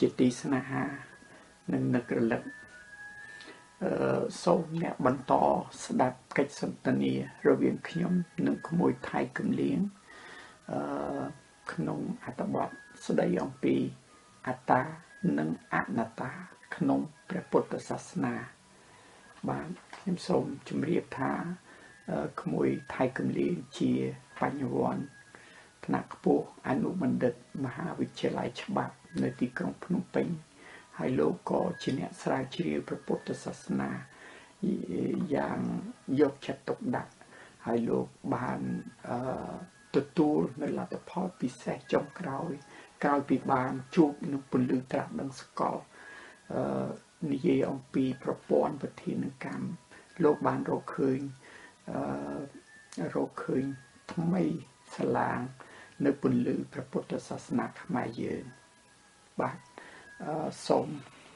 ជាទីស្នេហា និងនឹករលឹកអឺសូមអ្នកបន្តស្ដាប់កិច្ចសន្ទនារវាងខ្ញុំនិងក្មួយថៃកំលៀងអឺក្នុងអត្ថបទស្ដីអំពីអត្តានិងអនត្តាក្នុងព្រះពុទ្ធសាសនាបាទខ្ញុំសូមជម្រាបថាក្មួយថៃកំលៀងជាបញ្ញវន្តថ្នាក់ខ្ពស់អនុបណ្ឌិតមហាវិទ្យាល័យច្បាប់ នៅទីក្រុងភ្នំពេញហើយលោកក៏ជាអ្នកស្រាវជ្រាវព្រះពុទ្ធសាសនាយ៉ាងយកចិត្តទុកដាក់ហើយលោកបានអឺទទួលនៅលទ្ធផលពិសេសចុងក្រោយ ក្រោយពីបានជួបនឹងពលឺត្រាស់ដឹងសកលអឺនិយាយអំពីប្រព័ន្ធវិធានកម្មលោកបានរកឃើញអឺរកឃើញថ្មីស្លាង នៅពលឺព្រះពុទ្ធសាសនាខ្មែរយើង បាទសូម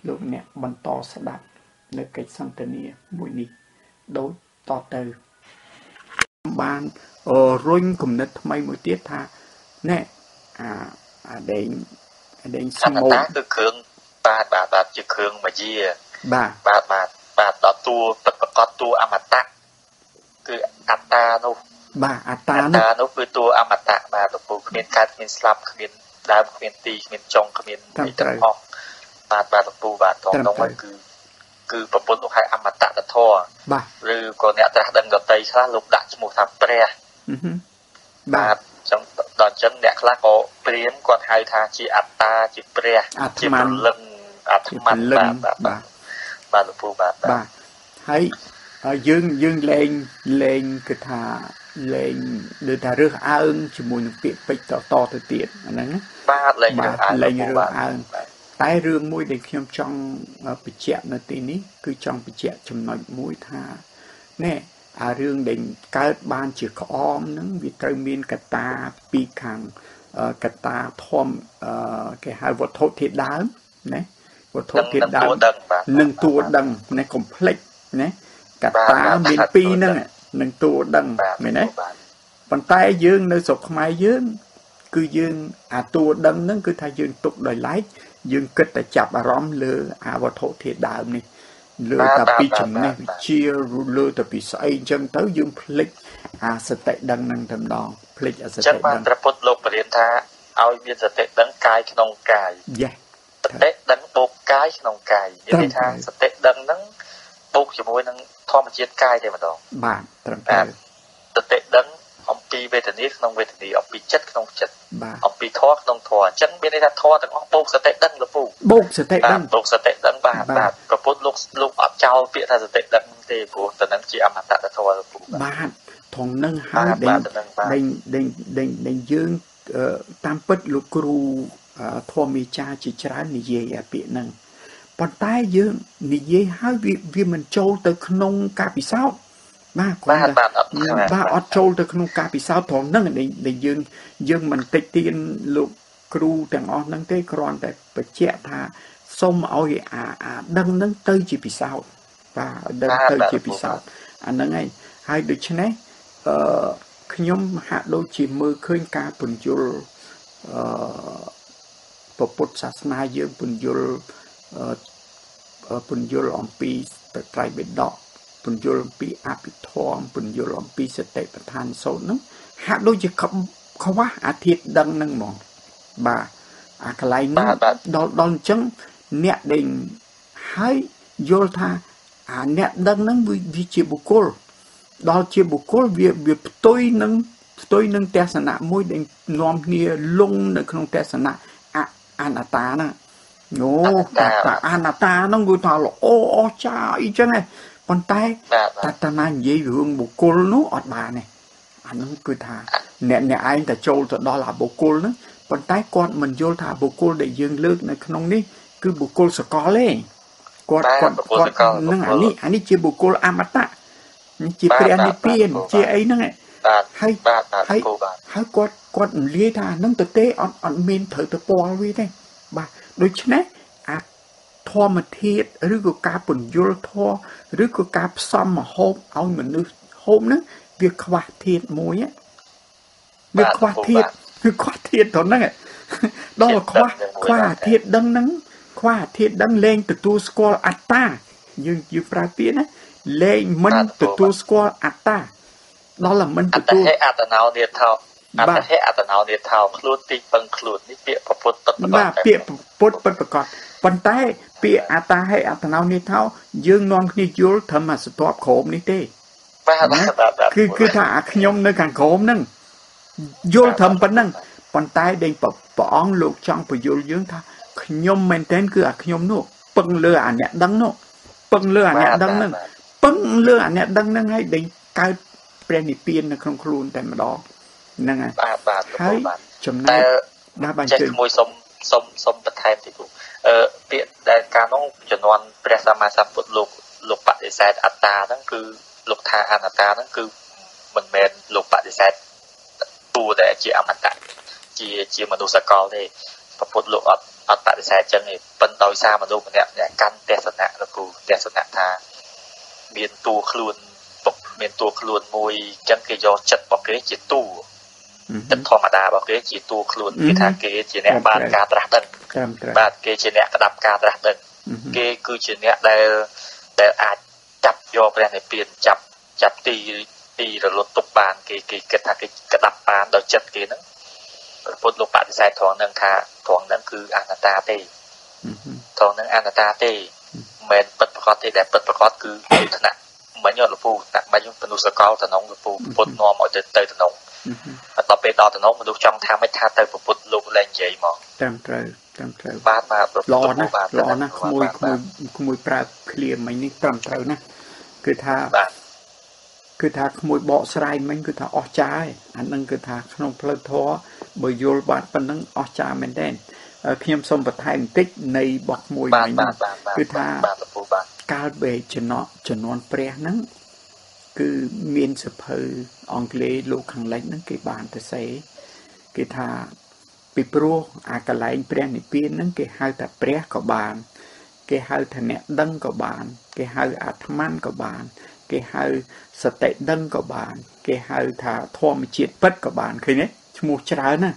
លោកអ្នកបន្តស្ដាប់នៅកិច្ចសន្ទនាមួយនេះដូចតទៅបានរុញគំនិតថ្មីមួយទៀតថាណែអាអាដេងអាដេងស្មូតគឺគ្រឿងបាទបាទបាទជាគ្រឿងមាយាបាទបាទបាទបាទដល់តួទឹកប្រកបតួអមតៈគឺអត្តានោះបាទអត្តានោះអត្តានោះគឺតួអមតៈបាទលោកពូគ្មានកើតគ្មានស្លាប់គ្មាន ដើមគ្មានទីគ្មានចុងគ្មានអីទាំងអស់បាទបាទលោកពូបាទត្រង់នោះហើយគឺគឺប្រពន្ធលោកហៅអមតៈធម៌បាទឬក៏អ្នកត្រាស់ដឹងដតីខ្លះលោកដាក់ឈ្មោះថាព្រះបាទអញ្ចឹងដល់អញ្ចឹងអ្នកខ្លះក៏ព្រាមគាត់ហៅថាជាអត្តាជាព្រះជាព្រលឹងអាត្មាបាទបាទបាទលោកពូបាទបាទហើយយើងយើងលែងលែងគឺថា លែងដូចថារើសអើងជាមួយនឹងពាក្យពេចន៍តតទៅទៀតអាហ្នឹងបាទលែងរើសអើងលែងរើសអើងតែរឿងមួយដែលខ្ញុំចង់បញ្ជាក់នៅទីនេះគឺចង់បញ្ជាក់ចំណុចមួយថាណែអារឿងដែលកើតបានជាក្អមហ្នឹងវាត្រូវមានកតាពីរខាងកតាធំគេហៅវត្ថុធាតុដើមណាវត្ថុធាតុដើមនិងតួដឹងណាកុំភ្លេចណាកតាមានពីរហ្នឹង នឹងតួដឹងមែនទេប៉ុន្តែយើងនៅស្រុកខ្មែរយើង គឺយើងអាតួដឹងហ្នឹងគឺថាយើងទុកដោយឡែកយើងគិតតែចាប់អារម្មណ៍លើអាវត្ថុធាតុដើមនេះលើតែពីចំណេះវិជ្ជាលើតែពីស្អីអញ្ចឹងទៅយើងភ្លេចអាសតិដឹងនឹងតែម្ដងភ្លេចអាសតិដឹងចឹងបានព្រះពុទ្ធលោកបរៀនថាឲ្យមានសតិដឹងកាយក្នុងកាយយេសតិដឹងបូកកាយក្នុងកាយនិយាយថាសតិដឹងហ្នឹងបូកជាមួយនឹង ធម្មជាតិកាយតែម្ដងបាទត្រឹមត្រូវសតិដឹងអំពីវេទនាក្នុងវេទនាអំពីចិត្តក្នុងចិត្តអំពីធម៌ក្នុងធម៌អញ្ចឹងមានន័យថាធម៌ទាំងអស់បូកសតិដឹងលពូបូកសតិដឹងបូកសតិដឹងបាទបាទប្រពុតលោកលោកអត់ចោលពាក្យថាសតិដឹងទេព្រោះទៅនឹងជាអមតៈធម៌លពូបាទថងនឹងហើយដេញដេញដេញដេញដេញយើងតាមពិតលោកគ្រូធម៌មេចាជាច្រើននិយាយអាពាក្យហ្នឹង ប៉ុន្តែយើងនិយាយហើយវាមិនចូលទៅក្នុងការពិសោធន៍បាទគាត់បាទអត់បាទអត់ចូលទៅក្នុងការពិសោធន៍ត្រង់ហ្នឹងដែលយើងយើងមិនតិចទៀនលោកគ្រូទាំងអស់ហ្នឹងទេគ្រាន់តែបញ្ជាក់ថាសូមឲ្យអាអាដឹងហ្នឹងទៅជាពិសោធន៍បាទដឹងទៅជាពិសោធន៍អាហ្នឹងហើយហើយដូច្នេះអឺខ្ញុំហាក់ដូចជាមើលឃើញការពន្យល់អឺពុទ្ធសាសនាយើងពន្យល់ ពន្យល់អំពីត្រៃបិដកពន្យល់អំពីអភិធម្មពន្យល់អំពីសតិប្បដ្ឋានសូត្រហ្នឹងហាក់ដូចជាខ្វះអាធិធដឹងហ្នឹងហ្មងបាទអាកន្លែងហ្នឹងដល់ដល់អញ្ចឹងអ្នកដេញហើយយល់ថាអាអ្នកដឹងហ្នឹងវាជាបុគ្គលដល់ជាបុគ្គលវាវាផ្ទុយនឹងផ្ទុយនឹងទស្សនៈមួយដែលនាំគ្នាលងនៅក្នុងទស្សនៈអនត្តាណា អូតាអនត្តាហ្នឹងគឺថាល្អអស្ចារ្យអីចឹងឯងប៉ុន្តែតតណានិយាយរឿងបុគ្គលនោះអត់បានទេអានោះគឺថាអ្នកអ្នកឯងតែចូលទៅដល់អាបុគ្គលហ្នឹងប៉ុន្តែគាត់មិនយល់ថាបុគ្គលដែលយើងលើកនៅក្នុងនេះគឺបុគ្គលសកលទេគាត់គាត់គាត់នឹងអានេះអានេះជាបុគ្គលអមតៈនេះជាព្រះនិព្វានជាអីហ្នឹងហើយហើយហើយគាត់គាត់និយាយថាហ្នឹងទៅទេអត់អត់មានត្រូវទៅពាល់វាទេបាទ ដូច្នេះអាធម្មធាតឬក៏ការពន្យល់ធម៌ឬក៏ការផ្សំមហូបឲ្យមនុស្សហូបហ្នឹងវាខ្វះធាតមួយវាខ្វះធាតគឺខ្វះធាតទៅហ្នឹងដល់ខ្វះខ្វះធាតដឹងហ្នឹងខ្វះធាតុដឹងលែងទទួលស្គាល់អត្តាយើងយើងប្រើពាក្យណាលែងមិនទទួលស្គាល់អត្តាដល់តែមិនទទួលអត្តណោនេថោអត្តហេអត្តណោនេថោខ្លួនទីពឹងខ្លួននេះពាក្យពុទ្ធពិតប្រកបបាទពាក្យ ពុទ្ធពិតប្រកបប៉ុន្តែពាក្យអត្តាហេអត្តណោនេថោយើងនាំគ្នាយល់ត្រឹមអាស្ទាប់ក្រោមនេះទេបាទបាទគឺគឺថាអាខ្ញុំនៅខាងក្រោមហ្នឹងយល់ត្រឹមប៉ុណ្ណឹងប៉ុន្តែដេញព្រះអង្គលោកចង់បញ្យល់យើងថាខ្ញុំមែនតើគឺអាខ្ញុំនោះពឹងលើអាអ្នកដឹងនោះពឹងលើអាអ្នកដឹងហ្នឹងពឹងលើអាអ្នកដឹងហ្នឹងហើយដេញកើតព្រះនិព្វាននៅក្នុងខ្លួនតែម្ដងហ្នឹងហើយបាទបាទហើយចំណែកបាទបាទចេះមួយសុំ សុំសុំបន្ថែមតិចគ្រូអឺពាក្យដែលកាលនោះជំនាន់ព្រះសម្មាសម្ពុទ្ធលោកលោកបដិសេធអត្តាហ្នឹងគឺលោកថាអនត្តាហ្នឹងគឺមិនមែនលោកបដិសេធតួដែលជាអមតៈជាជាមនុស្សសកលទេប្រពុតលោកអត់អត់បដិសេធចឹងទេប៉ុន្តែដោយសារមនុស្សម្នាក់ម្នាក់កាន់ទស្សនៈលោកគ្រូទស្សនៈថាមានតួខ្លួនមានតួខ្លួនមួយចឹងគេយកចិត្តរបស់គេជាតួ ចិត្តធម្មតារបស់គេជាតួខ្លួនគេថាគេជាអ្នកបានការត្រាស់ដឹងបាទគេជាអ្នកក្តាប់ការត្រាស់ដឹងគេគឺជាអ្នកដែលដែលអាចចាប់យកព្រះនិព្វានចាប់ចាប់ទីទីរលត់ទុកបានគេគេគិតថាគេក្តាប់បានដោយចិត្តគេហ្នឹងព្រះពុទ្ធលោកបដិសេធត្រង់ហ្នឹងថាត្រង់ហ្នឹងគឺអនត្តាទេត្រង់ហ្នឹងអនត្តាទេមិនមែនពិតប្រកបទេដែលពិតប្រកបគឺឋានៈមិញលោកពូដាក់មិញមនុស្សសកលតំណងលោកពូពុទ្ធនាំឲ្យទៅទៅតំណង ដល់ពេលដល់តំណងមនុស្សចង់ថាមិនថាទៅពុទ្ធលោកលែងនិយាយមកតាមត្រូវតាមត្រូវបាទបាទល្អណាស់ល្អណាស់ក្មួយក្មួយក្មួយប្រើឃ្លាមិញនេះត្រឹមត្រូវណាគឺថាបាទគឺថាក្មួយបកស្រាយមិញគឺថាអស់ចាយអានឹងគឺថាក្នុងផ្លូវធម៌បើយល់បានប៉ុណ្ណឹងអស់ចាមែនទេខ្ញុំសូមបន្ថែមបន្តិចនៃបកមួយមិញគឺថាកាលបែចំណក់ចំនួនព្រះហ្នឹង គឺមានសភៅអង់គ្លេសលោកខាងលិចហ្នឹងគេបានទៅសេគេថាពីព្រោះអាកលែងព្រះនិព្វានហ្នឹងគេហៅថាព្រះក៏បាន គេហៅថាអ្នកដឹងក៏បាន គេហៅអាត្មានក៏បាន គេហៅសតិដឹងក៏បាន គេហៅថាធម្មជាតិពិតក៏បានឃើញទេឈ្មោះច្រើនណា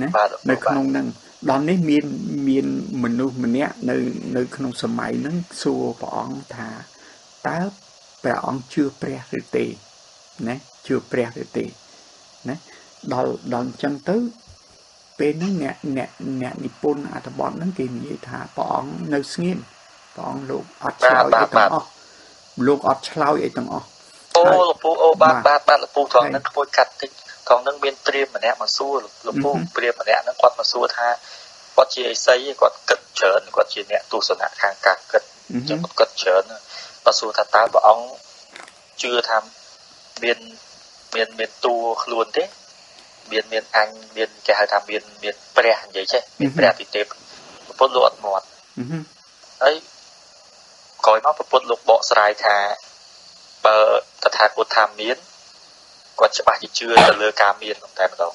ណានៅក្នុងហ្នឹងដល់នេះមានមានមនុស្សម្នាក់នៅនៅក្នុងសម័យហ្នឹងសួរព្រះអង្គថាតើ ព្រះអង្គជឿព្រះឬទេណាជឿព្រះឬទេណាដល់ដល់អញ្ចឹងទៅពេលហ្នឹងអ្នកអ្នកអ្នកនិពន្ធអត្ថបទហ្នឹងគេនិយាយថាព្រះអង្គនៅស្ងៀមព្រះអង្គលោកអត់ឆ្លើយអីទាំងអស់លោកអត់ឆ្លើយអីទាំងអស់អូលោកពូអូបាទបាទបាទលោកពូត្រង់ហ្នឹងខ្ពួយកាត់តិចត្រង់ហ្នឹងមានព្រាមម្នាក់មកសួរលោកពូព្រាមម្នាក់ហ្នឹងគាត់មកសួរថាគាត់ជាអីសីគាត់គិតច្រើនគាត់ជាអ្នកទស្សនៈខាងការគិតអញ្ចឹងគាត់គិតច្រើន គាត់សួរថាតើព្រះអង្គជឿថាមានមានមានតួខ្លួនទេ មានមានអញមានគេហៅថាមានមានព្រះនិយាយចេះមានព្រះទីទេពប្រពុតលោកអត់មាត់ហើយក្រោយមកប្រពុតលោកបកស្រាយថាបើតថាគតថាមានគាត់ច្បាស់ជាជឿទៅលើការមានតែម្ដង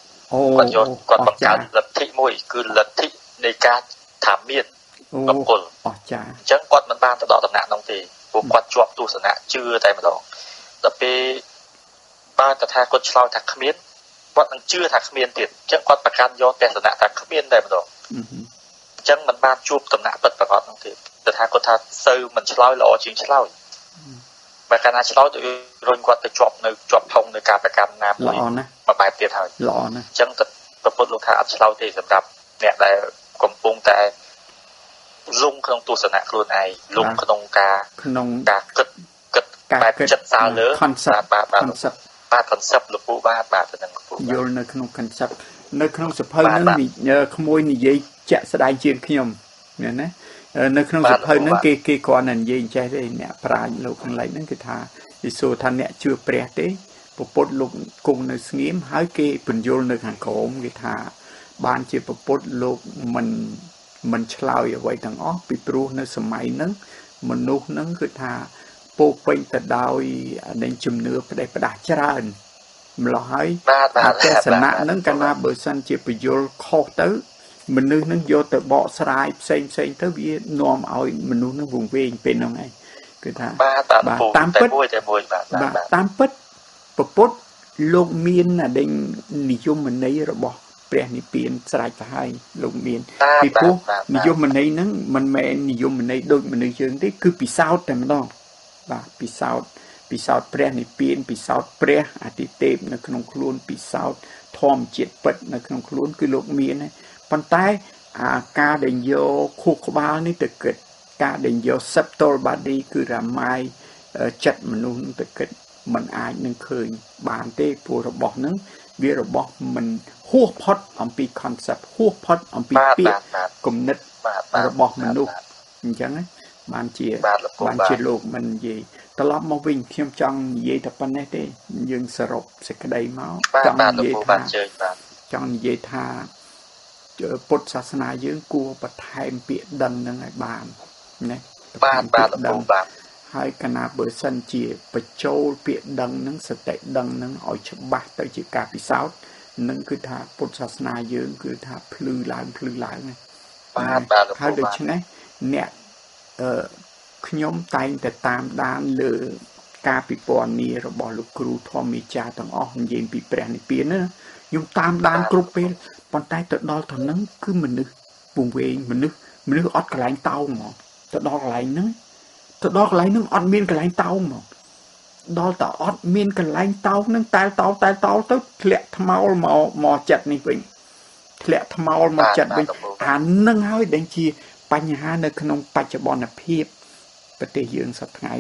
គាត់យកគាត់បង្កើតលទ្ធិមួយ គឺលទ្ធិនៃការថាមានបុគ្គលអស្ចារ្យអញ្ចឹងគាត់មិនបានទៅដល់ដំណាក់នោះទេ ព្រោះគាត់ជាប់ទស្សនៈជឿតែម្ដងដល់ពេលបើតថាគាត់ឆ្លើយថាគ្មានគាត់នឹងជឿថាគ្មានទៀតអញ្ចឹងគាត់ប្រកាន់យកទស្សនៈថាគ្មានតែម្ដងអញ្ចឹងមិនបានជួបដំណាក់ពិតប្រកបនោះទេតថាគាត់ថាសូវមិនឆ្លើយល្អជាងឆ្លើយបើកាលណាឆ្លោតរុញគាត់ទៅជាប់នៅជាប់ថងនៅការប្រកាន់ណាមួយល្អណាស់មួយបែបទៀតហើយល្អណាស់អញ្ចឹងប្រពុតលោកថាអត់ឆ្លោតទេសម្រាប់អ្នកដែលកំពុងតែ លងក្នុងទស្សនៈខ្លួនឯងលងក្នុងការក្នុងការគិតគិតបែបចិត្តសាលើ concept បាទបាទ concept បាទ concept លោកពូបាទបាទទៅនឹងពូយល់នៅក្នុង concept នៅក្នុងសភៅហ្នឹងក្មួយនិយាយជាក់ស្ដែងជាងខ្ញុំមែនណានៅក្នុងសភៅហ្នឹងគេគេគ្រាន់តែនិយាយចេះទេអ្នកប្រាជ្ញលោកខាងឡែកហ្នឹងគឺថាយេស៊ូថាអ្នកជឿព្រះទេពពុទ្ធលោកគង់នៅស្ងៀមហើយគេបញ្យល់នៅខាងក្រោមគេថា បានជាពពុទ្ធលោកមិន មិនឆ្លើយអ្វីទាំងអស់ពីព្រោះនៅសម័យហ្នឹងមនុស្សហ្នឹងគឺថាពោពេញទៅដោយនឹងជំនឿផ្ដេសផ្ដាស់ច្រើនម្លោះហើយទស្សនៈហ្នឹងកាលណាបើសិនជាពយល់ខុសទៅ មនុស្សនឹងយកទៅបកស្រាយផ្សេងផ្សេងទៅវានាំឲ្យមនុស្សនឹងវង្វេងពេលហ្នឹងឯងគឺថាបាទតាមពិតមួយតែមួយបាទតាមពិតពពុទ្ធលោកមានអដេញនិយមន័យរបស់ ព្រះនិព្វានស្រេចទៅហើយលោកមានបាទពីព្រោះបាទបាទនិយមន័យហ្នឹងមិនមែននិយមន័យដូចមនុស្សយើងទេគឺពិសោធន៍តែម្ដងបាទពិសោធន៍ពិសោធន៍ព្រះនិព្វានពិសោធន៍ព្រះអតិទេពនៅក្នុងខ្លួនពិសោធន៍ធម្មជាតិពិតនៅក្នុងខ្លួនគឺលោកមានហើយប៉ុន្តែអាការដែលយកខួរក្បាលនេះទៅគិតការដែលយក septal body គឺរមាយអឺចិត្តមនុស្សនឹងទៅគិតมันអាចនឹងឃើញបានទេព្រោះរបស់ហ្នឹង វារបស់មិនហួសផុតអំពី concept ហួសផុតអំពីបាទពាបាក្យទបាទគំនិតបាទបាទរបស់មនុស្សអញ្ចឹងណាបានជាបាទលោកគ្រូបានបាទជាលោកមិននិយាយត្រឡប់មកវិញខ្ញុំចង់និយាយតែប៉ុណ្ណេះទេ យើងសរុបសេចក្តីមកបាទចង់បាទនិលោកយាយគ្រូបាថាទជើញបាទចង់និយាយថាពុទ្ធសាសនាយើងគួរបន្ថែមពាក្យដឹងនឹងឲ្យបានណាបាទបាទលោកគ្រូបាទ ហើយកណាបើសិនជាបញ្ចូលពាក្យដឹងនឹងសតិដឹងនឹងឲ្យច្បាស់ទៅជាការពិសោធន៍នឹងគឺថាពុទ្ធសាសនាយើង គឺថាភ្លឺឡើងភ្លឺឡើងណាបាទបាទលោកហើយគ្រូដូបាទច្នេះអ្នកអឺខ្ញុំតែងតែតាមដានលើការពិពណ៌នារបស់លោកគ្រូធម្មមីចាទាំងអស់និយាយពីព្រះនិព្វានណាខ្ញុំតាមដានគ្រប់ពេលប៉ុន្តែទៅដល់ទៅហ្នឹងគឺមនុស្សពងវែងមនុស្សមនុស្សអត់កន្លែងតោងហ្មងទៅដល់កន្លែងហ្នឹង ទៅដល់កន្លែងហ្នឹងអត់មានកន្លែងតោងហ្មងដល់តែអត់មានកន្លែងតោងហ្នឹងតែលតោតែលតោទៅធ្លាក់ថ្មោលមកមកចិត្តនេះវិញធ្លាក់ថ្មោលមកចិត្តវិញអានឹងហើយដែលជាបញ្ហានៅក្នុងបច្ចុប្បន្នភាពប្រទេសយើងសប្តាហ៍ថ្ងៃ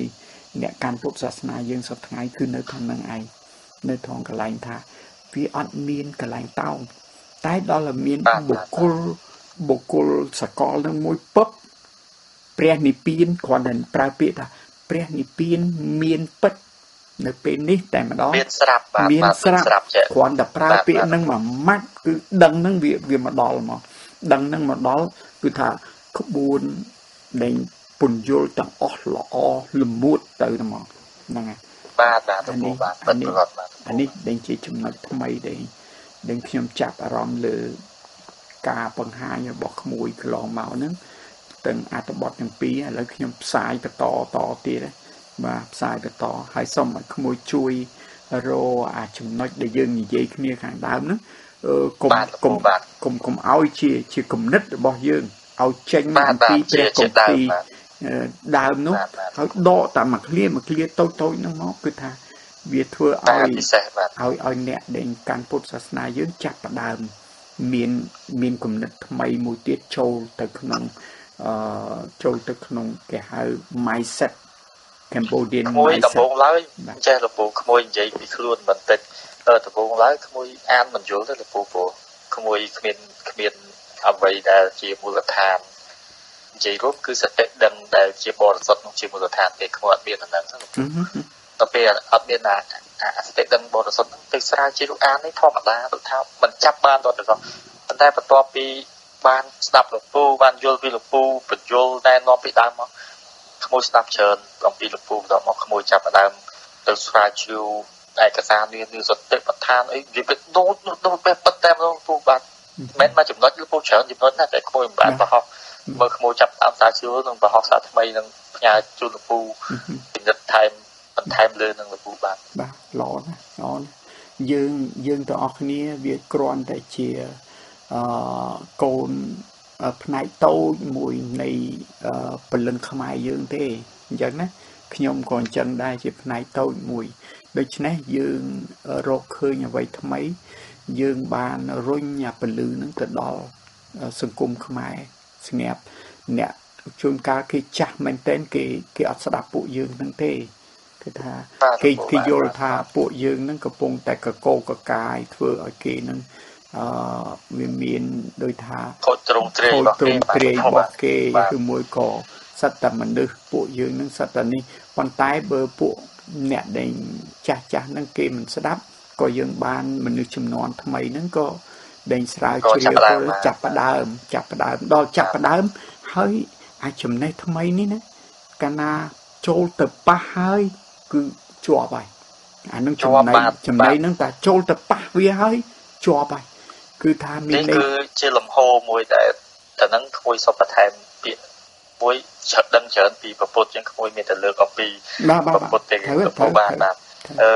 អ្នកកាន់ពុទ្ធសាសនាយើងសប្តាហ៍ថ្ងៃគឺនៅក្នុងនឹងឯងនៅត្រង់កន្លែងថាវាអត់មានកន្លែងតោងតែដល់តែមានបាទបុគ្គលបុគ្គលសកលនឹងមួយពឹប ព្រះនិព្វានគ្រាន់តែប្រើពាក្យថាព្រះនិព្វានមានពិតនៅពេលនេះតែម្ដងមានស្រាប់បាទមានបាទស្រាប់ស្រាប់ចេះគ្រាន់តែប្រើបាទពាក្យបាទហ្នឹងមួយម៉ាត់គឺដឹងហ្នឹងវាវាមកដល់មកដឹងហ្នឹងមកដល់គឺថាក្បួនដែលពន្យល់ទាំងអស់ល្អល្មួតទៅហ្មងហ្នឹងហើយបាទបាទលោកគ្រូបាទអាពិតនេះប្រាកដបាទអានេះដែលជាចំណុចថ្មីដែលដែលខ្ញុំចាប់អារម្មណ៍លើការបង្ហាញរបស់ក្មួយកន្លងមកហ្នឹង ទាំងអត្ថបទទាំងពីរឥឡូវខ្ញុំផ្សាយបន្តតទៀតណាបាទផ្សាយបន្តហើយសូមឲ្យក្មួយជួយរអាចំណុចដែលយើងនិយាយគ្នាខាងដើមហ្នឹងអឺកុំបាទលោកគ្កុំរូបាទកុំកុំឲ្យជាជាគំនិតរបស់យើងឲ្យចេញបាទអំបាទពីជាព្រះគជាម្ដើមពីរបាទអឺដើមនោះបាទបាទហើយដកតែមួយឃ្លាមួយឃ្លាតូចតូចៗហ្នឹងមកគឺថាវាធ្វើបាទឲ្យពិសេសបាទឲ្យឲ្យអ្នកដែលកាន់ពុទ្ធសាសនាយើងចាប់ផ្ដើមមានមានគំនិតថ្មីមួយទៀតចូលទៅក្នុង អឺចូលទៅក្នុងគេហៅ mindset Cambodian ក្មួយដំបូ mindset ងឡើយបាទចេះលោកពូក្មួយនិយាយពីខ្លួនបន្តិចអឺដំបូងឡើយក្មួយអានមិនយល់ទេលោកពូព្រោះក្មួយគ្មានគ្មានអ្វីដែលជាមូលដ្ឋាននិយាយរួមគឺសតិដឹងដែលជាបរិសុទ្ធនោះជាមូលដ្ឋានទេក្មួយអត់មានអាហ្នឹងទេលោកពូអឺហឹមដល់ពេលអត់មានអាអាសតិដឹងបរិសុទ្ធហ្នឹងទៅស្រាវជ្រាវអាននេះធម្មតាដូចថាมันចាប់បានដល់ទៅប៉ុន្តែបន្ទាប់ពី បានស្ដាប់លោកពូបានយល់ពីលោកពូបញ្យល់ណែនាំពីដើមមកក្មួយស្ដាប់ច្រើនអំពីលោកពូបន្ទាប់មកក្មួយចាប់ផ្ដើមទៅស្រាវជ្រាវឯកសារនានាសតិប្បដ្ឋានអីនិយាយទៅដូចដូចពេលប៉ុន្តែលោកពូបាទមិនមែនមកចំណុចលោកពូច្រើនចំណុចណាតែក្មួយមិនបានប្រហោះមើលក្មួយចាប់តាមស្រាវជ្រាវនឹងប្រហោះសារថ្មីនឹងផ្ញើជូនលោកពូពិនិត្យថែមបន្ថែមលើនឹងលោកពូបាទបាទល្អណាស់ល្អណាស់យើងយើងទាំងអស់គ្នាវាគ្រាន់តែជា អឺកូនអឺផ្នែកតូចមួយនៃអឺពលិនខ្មែរយើងទេអញ្ចឹងណាខ្ញុំក៏អញ្ចឹងដែរជាផ្នែកតូចមួយដូច្នេះយើងរកឃើញអ្វីថ្មី យើងបានរុញអាពលឺនឹងទៅដល់អឺសង្គមខ្មែរស្ងាត់អ្នកជួនកាលគេចាស់មែនទែនគេគេអត់ស្ដាប់ពួកយើងនឹងទេគឺថាបាទគេលោកពូគេយល់បាទថាពួកយើងនឹងកំពុងតែកកោកកាយធ្វើឲ្យគេនឹងអឺ វាមានដូចថាខូចទ្រង់ទ្រាយខូចរបស់ទ្រគេង់ទ្រាយរបស់គេបាទឬមួយក៏សត្វតែមនុស្សពួកយើងនឹងសត្វតែនេះប៉ុន្តែបើពួកអ្នកដែលចាស់ចាស់ហ្នឹងគេមិនស្ដាប់ក៏យើងបានមនុស្សចំនួនថ្មីហ្នឹងក៏ដែលស្រាវជ្រាវទៅចាប់ផ្ដើមចាប់ផ្ដើមដល់ចាប់ផ្ដើមហើយអាចចំណេះថ្មីនេះណាកាលណាចូលទៅប៉ះហើយគឺជាប់ហើយអានឹងចំណេះចំណេះហ្នឹងតែចូលទៅប៉ះវាហើយជាប់ហើយ គឺថាមាននេះន័យគឺជាលំហមួយដែលតែនឹងក្មួយសុបបន្ថែមពាក្យមួយច្រើនដឹងច្រើនពីប្រពុតជាងក្មួយមានតែលើកអំពីបាទបាទប្រពុតទេត្រូវលោកពូបាទបាទអឺ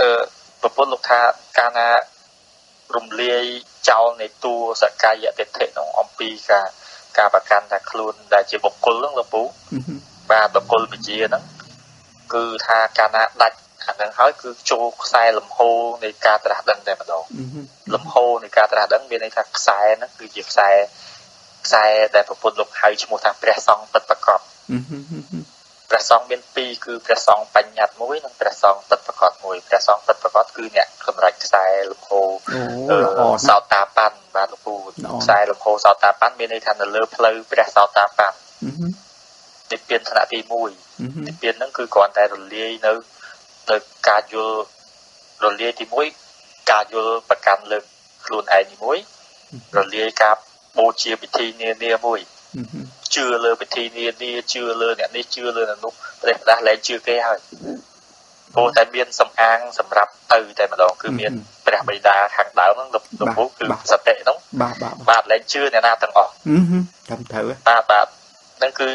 អឺប្រពុតលោកថាកាលណារំលាយចោលនៃតួសកាយតិធិក្នុងអំពីការការប្រកាន់ថាខ្លួនដែលជាបុគ្គលហ្នឹងលោកពូបាទបុគ្គលវិជាហ្នឹងគឺថាកាលណាដាច់ អាហ្នឹងហើយគឺចូលខ្សែលំហូរនៃការត្រាស់ដឹងតែម្ដងលំហូរនៃការត្រាស់ដឹងមានន័យថាខ្សែហ្នឹងគឺជាខ្សែខ្សែដែលប្រពុតលោកហៅឈ្មោះថាព្រះសង្ឃពិតប្រកបព្រះសង្ឃមានពីរគឺព្រះសង្ឃបញ្ញត្តិមួយនិងព្រះសង្ឃពិតប្រកបមួយព្រះសង្ឃពិតប្រកបគឺអ្នកសម្រេចខ្សែលំហូរសោតាបានបាទលោកពូខ្សែលំហូរសោតាបានមានន័យថានៅលើផ្លូវព្រះសោតាបាននិព្វានថ្នាក់ទី1និព្វានហ្នឹងគឺគ្រាន់តែរលាយនៅ នៅការយល់រលាយទី1ការយល់ប្រកាន់លើខ្លួនឯងទី1រលាយការបូជាពិធីនានាមួយជឿលើពិធីនានាជឿលើអ្នកនេះជឿលើអ្នកនោះព្រះផ្ដាស់លែងជឿគេហើយព្រោះតែមានសំអាងសម្រាប់ទៅតែម្ដងគឺមានព្រះបិតាខាងដើមហ្នឹងលោកពូគឺសតិហ្នឹងបាទបាទបាទលែងជឿអ្នកណាទាំងអស់តាមត្រូវបាទបាទហ្នឹងគឺ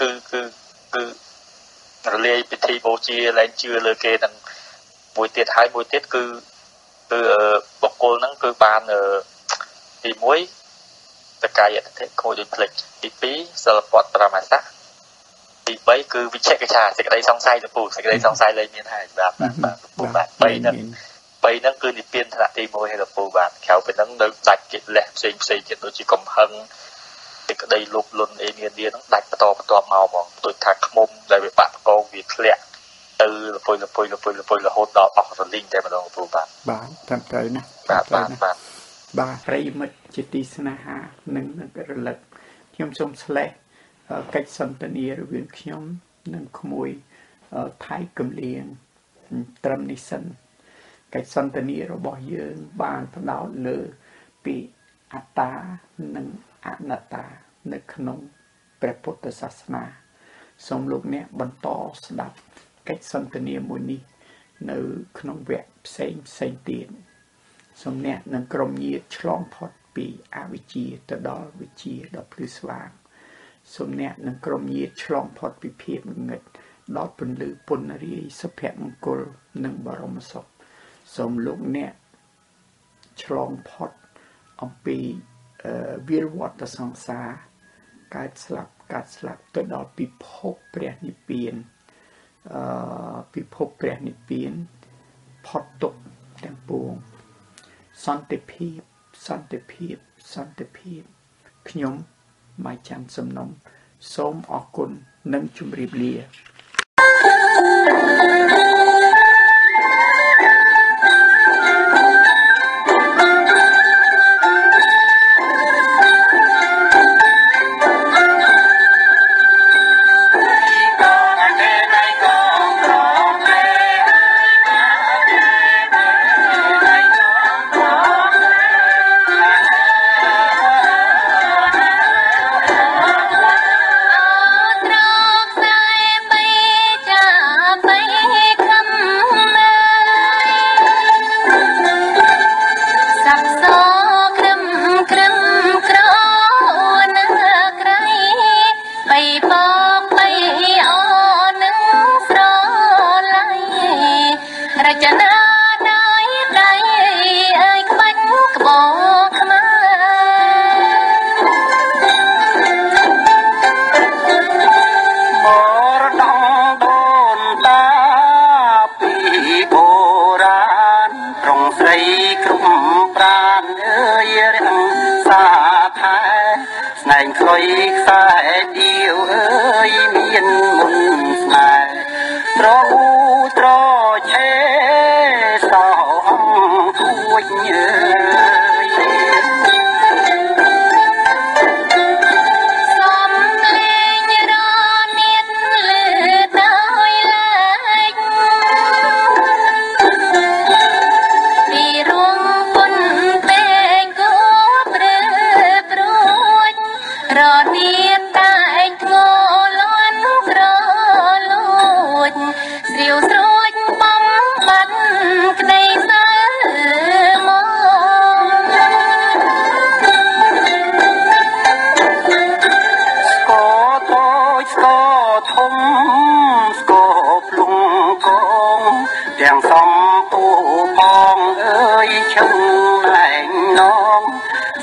គឺគឺគឺ រលាយពិធីបូជាលែងជឿលើគេទាំងមួយទៀតហើយមួយទៀតគឺគឺបុគ្គលហ្នឹងគឺបានទី1តកាយតិខូចដូចផ្លេចទី2សិលពតប្រមាសៈទី3គឺវិជ្ជកិច្ឆាសេចក្តីសង្ស័យទៅពូសេចក្តីសង្ស័យលែងមានហើយបាទបាទពូបាទ3ហ្នឹង3ហ្នឹងគឺនិព្វានថ្នាក់ទី1ហើយទៅពូបាទក្រៅពីហ្នឹងនៅដាច់កិលេសផ្សេងផ្សេងទៀតដូចជាកំហឹង សេចក្តីលោភលន់អីនានាហ្នឹងដាច់បន្តបន្ទាប់មកហ្មងដូចថាខ្មុំដែលវាបាក់តកងវាធ្លាក់ទៅលពុយលពុយលពុយលពុយរហូតដល់អស់រលីងតែម្ដងពូបាទបាទតាមត្រូវណាបាទបាទបាទបាទប្រិមិត្តជាទីស្នេហានិងនឹងរលឹកខ្ញុំសូមស្លេះកិច្ចសន្ទនារវាងខ្ញុំនិងក្មួយថៃកំលៀងត្រឹមនេះសិនកិច្ចសន្ទនារបស់យើងបានផ្ដោតលើពីអត្តានិង អនត្តានៅក្នុងព្រះពុទ្ធសាសនាសូមលោកអ្នកបន្តស្ដាប់កិច្ចសន្ទនាមួយនេះ នៅក្នុងវគ្គផ្សេងផ្សេងទៀតសូមអ្នកនឹងក្រុមញាតឆ្លងផុតពីអវិជ្ជាទៅដល់វិជ្ជាដ៏ភ្លឺស្វាងសូមអ្នកនឹងក្រុមញាតឆ្លងផុតពីភាពងងឹតដល់ពន្លឺពុនរាយសុភមង្គលនិងបរមសុខសូមលោកអ្នកឆ្លងផុតអំពី វិរវត្តសង្សារកើតស្លាប់កើតស្លាប់ទៅដល់ពិភពព្រះនិព្វានអឺពិភពព្រះនិព្វានផុតទុកទាំងពួងសន្តិភាពសន្តិភាពសន្តិភាពខ្ញុំម៉ៃច័ន្ទសំណុំសូមអរគុណនិងជម្រាបលា thank you ទាំងសំ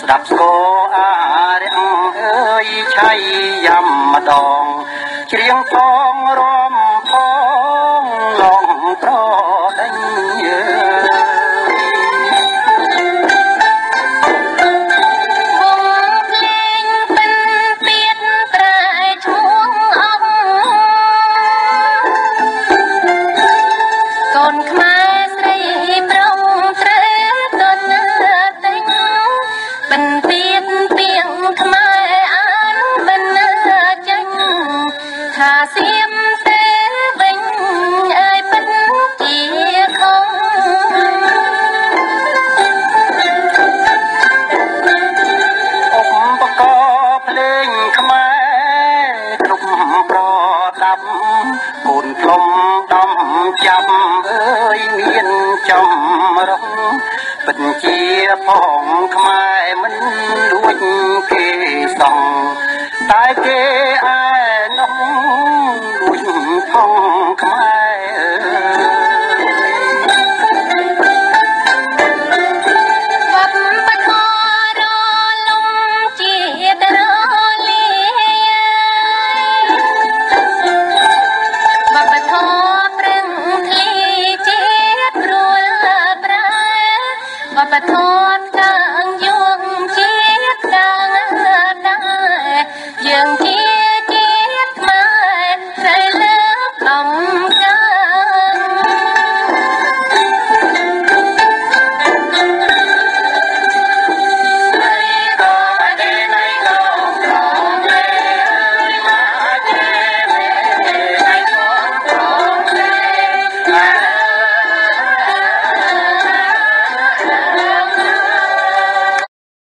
ស្ដាប់ស្គរអារាំងអើយឆៃយ៉ាំម្ដងច្រៀងផងរំ ពិតជាផងខ្មែរមិនរួចគេសងតែគេអា